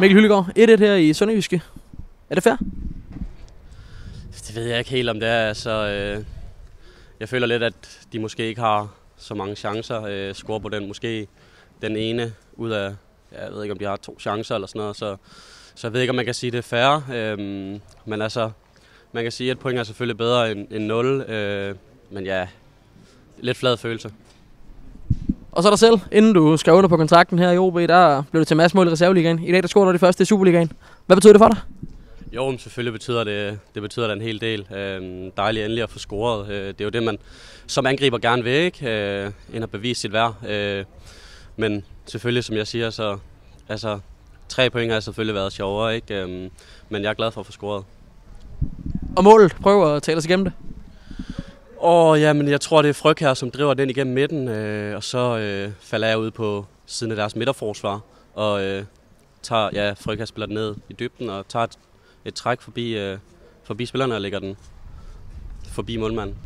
Mikkel Hyllegaard, 1-1 her i Sønderjyske. Er det fair? Det ved jeg ikke helt, om det er. Altså, øh, jeg føler lidt, at de måske ikke har så mange chancer. Øh, score på den måske den ene ud af, jeg ved ikke, om de har to chancer eller sådan noget. Så, så jeg ved ikke, om man kan sige, det er fair. Øh, men altså, man kan sige, at point er selvfølgelig bedre end, end 0. Øh, men ja, lidt flad følelse. Og så dig selv, inden du skrev under på kontrakten her i OB, der blev det til masse mål i reserveligaen. I dag der scorede du det første i Superligaen. Hvad betyder det for dig? Jo, men selvfølgelig betyder det, det betyder det en hel del. Øh, dejligt endelig at få scoret. Øh, det er jo det, man som angriber gerne vil, ikke? Øh, end at bevise sit værd. Øh, men selvfølgelig, som jeg siger, så altså, tre point har selvfølgelig været sjovere, ikke? Øh, men jeg er glad for at få scoret. Og målet, prøv at tale os igennem det. Åh, ja, men jeg tror, det er Fryg her, som driver den igennem midten, øh, og så øh, falder jeg ud på siden af deres midterforsvar, og øh, tager, ja, Fryg her spiller den ned i dybden, og tager et, et træk forbi, øh, forbi spillerne og lægger den forbi målmanden.